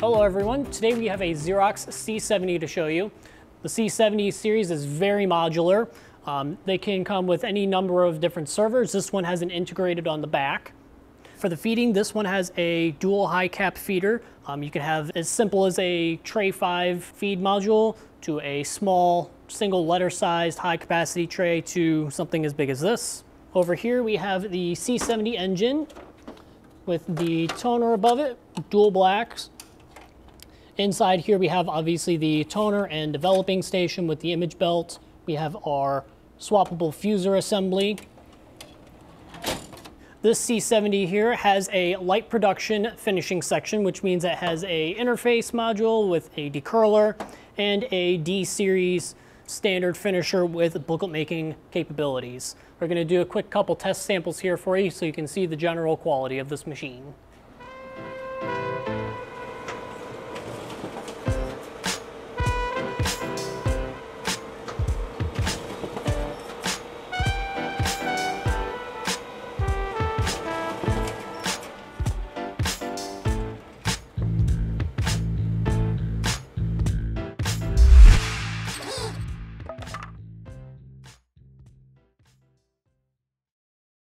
Hello everyone, today we have a Xerox C70 to show you. The C70 series is very modular. Um, they can come with any number of different servers. This one has an integrated on the back. For the feeding, this one has a dual high cap feeder. Um, you can have as simple as a tray 5 feed module to a small single letter sized high capacity tray to something as big as this. Over here we have the C70 engine with the toner above it, dual blacks. Inside here we have obviously the toner and developing station with the image belt. We have our swappable fuser assembly. This C70 here has a light production finishing section, which means it has a interface module with a decurler and a D-series standard finisher with booklet making capabilities. We're going to do a quick couple test samples here for you so you can see the general quality of this machine.